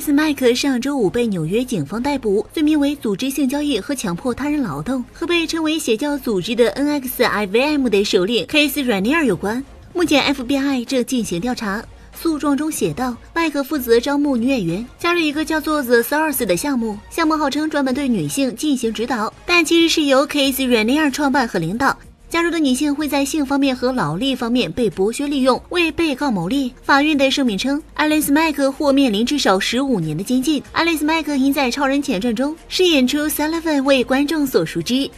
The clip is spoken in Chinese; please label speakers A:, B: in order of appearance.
A: 斯麦克上周五被纽约警方逮捕，罪名为组织性交易和强迫他人劳动，和被称为邪教组织的 NXIVM 的首领 Case r a n i e r 有关。目前 FBI 正进行调查。诉状中写道，麦克负责招募女演员，加入一个叫做 The Source 的项目，项目号称专门对女性进行指导，但其实是由 Case r a n i e r 创办和领导。加入的女性会在性方面和劳力方面被剥削利用，为被告牟利。法院的声明称，爱丽丝麦克或面临至少十五年的监禁。爱丽丝麦克因在《超人前传》中饰演出 Sullivan 为观众所熟知。